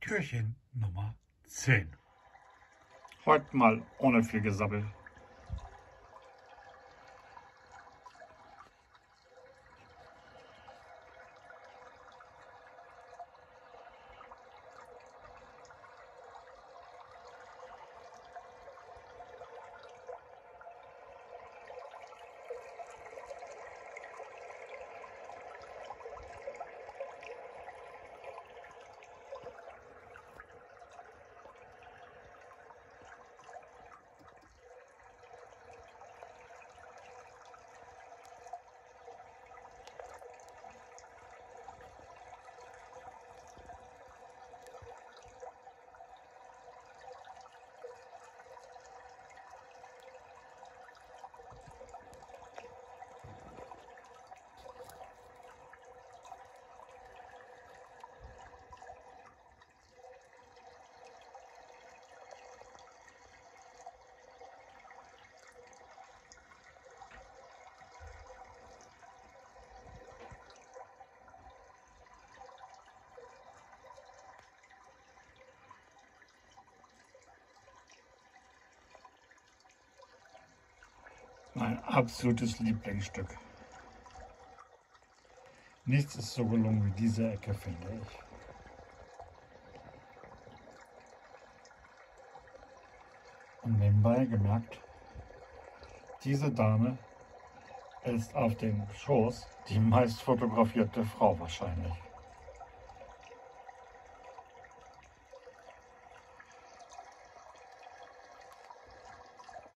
Türchen Nummer 10. Heute mal ohne viel Gesabbel. Mein absolutes Lieblingsstück. Nichts ist so gelungen wie diese Ecke, finde ich. Und nebenbei gemerkt, diese Dame ist auf dem Schoß die meist fotografierte Frau wahrscheinlich.